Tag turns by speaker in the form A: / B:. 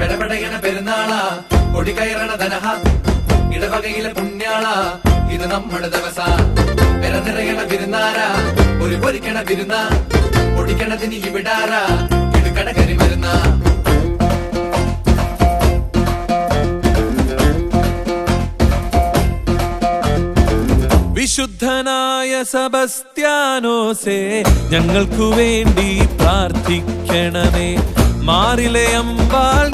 A: പെടപെടയണ പെരുന്നാള. കൊടികയറണ ധനഹ. ഇടവകയിലെ പുണ്യാള. ഇത് നമ്മുടെ ദിവസ. പെര നിറയണ വിരുന്നാര. ഒരു പൊരിക്കണ വിരുന്ന. പൊടിക്കണതിന് ഇവിടാര. ഇത് കടകരി വരുന്ന
B: വിശുദ്ധനായ സബസ്ത്യാനോസേ ഞങ്ങൾക്കു വേണ്ടി പ്രാർത്ഥിക്കണമേ. മാറിലെ അമ്പാൾ